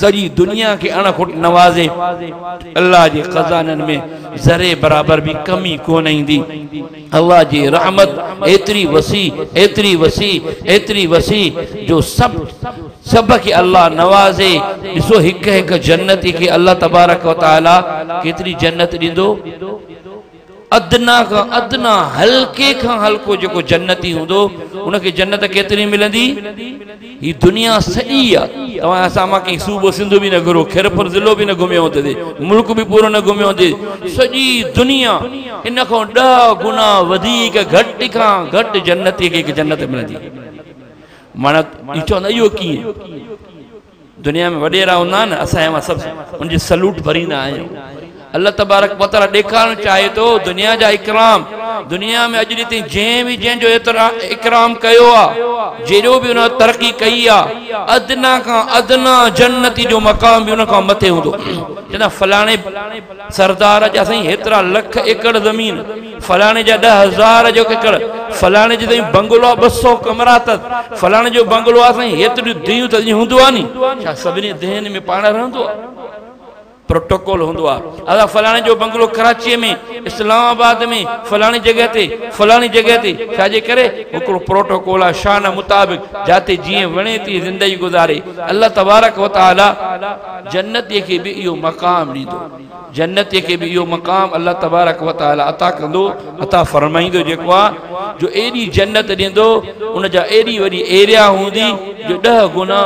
سری دنیا کے انکھٹ نوازے۔ اللہ جی قضانن میں ذرے برابر بھی کمی کو نہیں دی۔ اللہ جی رحمت، ایتری وسیع ایتری وسیع ایتری وسیع، جو سب سب کی اللہ نوازے۔ اسو ہکہ ہکہ جنتی کے اللہ تبارک و تعالی کتری جنت دیندو ادنا کا ادنا، ہلکے کا ہلکو، جو کو جنتی ہوں دو انہوں کے جنت کیتنی ملن دی یہ دنیا سہی ہے۔ تمہاں اسا ما کی و سندھو بھی نہ گھرو کھر پر ضلع بھی نہ گھومے ہوتے دے ملک بھی پورا نہ گھمیو تے سجی دنیا انہوں کو 10 گنا ودی کا گھٹ کا گھٹ جنتی کی جنت ملن ملندی۔ مانا چون ایو کی۔ ہے دنیا میں وڈیرا ہوندا نا اسا ہے ما سب ان جی سلوٹ بھرینہ آئے ہوں۔ اللہ تبارک و تعالی ڈیکھارن چاہے تو دنیا جا اکرام، دنیا میں اجلی تھی جہیں بھی جہیں جو اکرام کیو آ جیڑو بھی انہاں ترقی کئی آ ادنا کا ادنا جنتی جو مقام بھی انہاں کا متے ہوندو جنا فلانے سردار جا سہیں ہترا لکھ اکڑ زمین، فلانے جا دہ ہزار جو اکڑ فلانے جے بنگلو 200 کمرہ تت فلانے جو بنگلو آ سائیں ہتری دیوں تے ہوندو آ نہیں سبنی ذہن میں پانا رہندو آ پوٹوکال ہوں فلانے بنگلو کراچی میں اسلام آباد میں فلانی جگہ سے فلانی جگہ پوٹوکال شان مطابق جاتے وی زندگی گزارے اللہ تبارک وطال جنتی مقام جنتی مقام اللہ تبارک وطالا اطاطہ فرمائی جو ایڈی جنت ان جو ڈہ گنا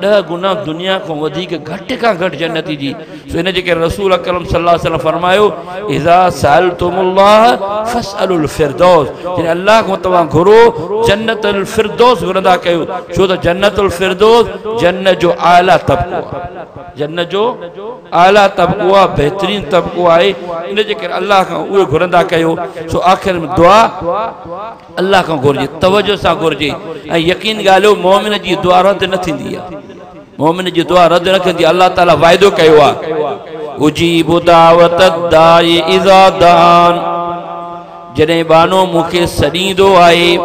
ڈہ گنا دنیا کو ودیق گھٹ کا گھٹ جنتی جی سو ان جے کہ رسول اکرم صلی اللہ علیہ وسلم فرمایو اذا سالتم اللہ فاسالوا الفردوس جن اللہ کو تواں گھرو، جنت الفردوس گندا کیو چھو تو جنت الفردوس، جنت جو اعلی طبقہ جنت جو اعلی طبقہ بہترین طبقہ ہے ان جے کہ اللہ کا اوے گھرندا سو آخر میں دعا، اللہ کا گھرجے جی، توجہ سا گھرجے جی۔ یقین گالو، مومن جی دعا رد نتن دیا مومن جی دعا رد نتن دیا اللہ تعالیٰ وائدو کہوا اجیب دعوت الدائی اذا دان جنہیں بانو مکہ سرین دو آئے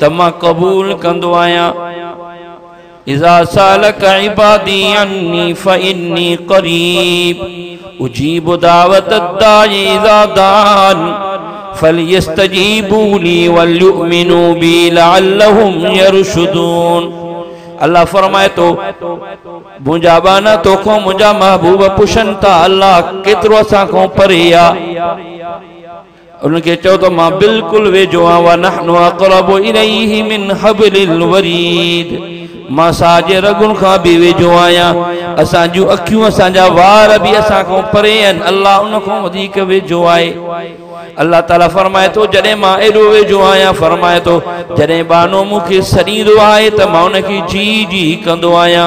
تما قبول کن دو آیا اذا سالک عبادی انی فإنی قریب اجیب دعوت الدائی اذا دان فَلْيَسْتَجِيبُونِي وَلْيُؤْمِنُوا بِي لَعَلَّهُمْ يَرُشُدُونَ اللہ فرمائے تو مجھا بانا تو کو مجھا محبوب پشن تا اللہ کترو سا کو پریا۔ ان کے چو تو ماں بالکل ویجو آ ونحن اقرب الیہ من حبل الورید۔ ماں ساجے رگن کھا بھی ویجو آیا اساں جو اکیوں اساں جا وار بھی اساں کو پرے اللہ ان کو ودیک ویجو آئے۔ اللہ تعالیٰ فرمائے تو جنے مائلو جو آیا فرمائے تو جنے بانو مکھ سریدو آئے انہیں کی جی جی کندو آیا۔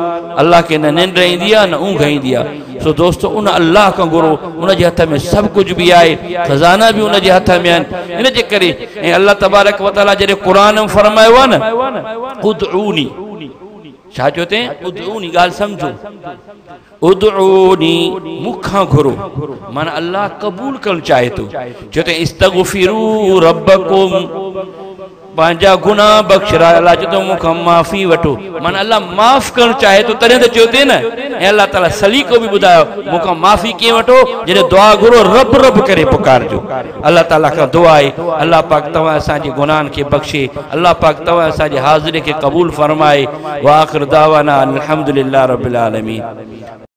اللہ کے نہ نند رہی دیا، نہ اونگ رہی دیا۔ سو دوستو، ان اللہ کا گرو، ان جے ہتھ میں سب کچھ بھی آئے، خزانہ بھی ان جے ہتھ میں آئے۔ ان جے کرے اللہ تبارک و تعالیٰ جے قرآن فرمائے وانا ادعونی۔ شاہ چوتے ہیں؟ ادعونی، گال سمجھو۔ ادعونی، مکھاں گھرو۔ من اللہ قبول کر چاہے تو۔ چوتے ہیں استغفرو ربکم۔ پانجا گناہ بخش رہا اللہ چاہتا ہوں مکہ معافی وٹو من اللہ معاف کرنا چاہے تو ترہیں تو چوتے نا اے اللہ تعالیٰ سلی کو بھی بدایا مکہ معافی کیے وٹو جنہیں دعا گرو، رب رب کرے پکار جو۔ اللہ تعالیٰ کا دعا ہے، اللہ پاک تواں اسان جی گناہن کے بخشے، اللہ پاک تواں اسان جی حاضرے کے قبول فرمائے۔ وآخر دعوانا الحمدللہ رب العالمین۔